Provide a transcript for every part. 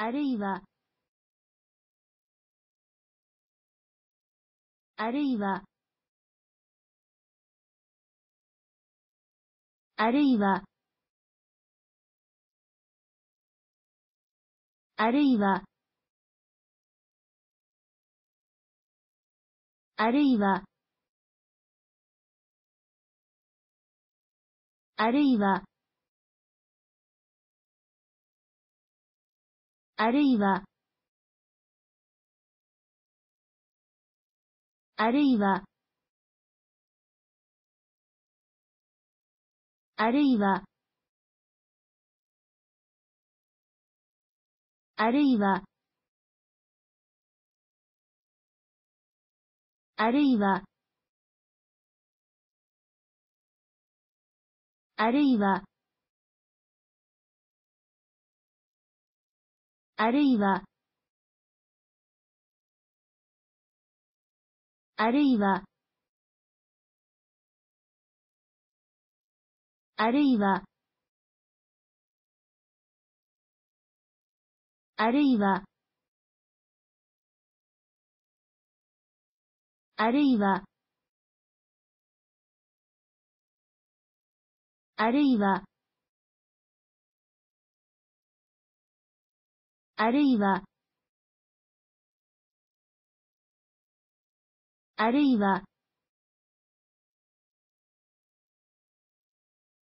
あるいはあるいはあるいはあるいはあるいはあるいはあるいはあるいはあるいはあるいはあるいはあるいはあるいはあるいはあるいはあるいはあるいはあるいはあるいはあるいは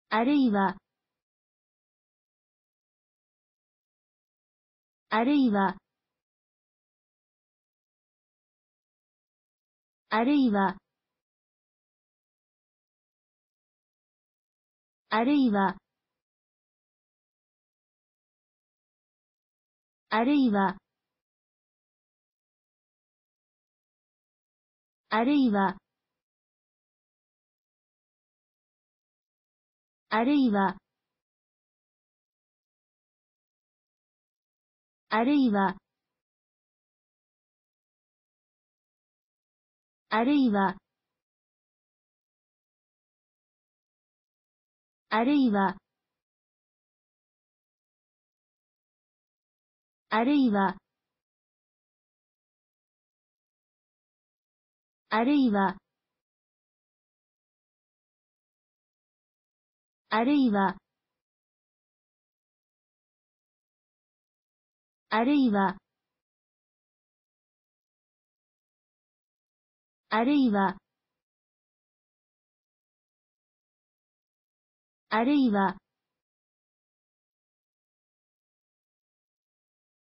あるいはあるいはあるいはあるいはあるいはあるいはあるいはあるいはあるいはあるいはあるいはあるいはあるいはあるいはあるいはあるいは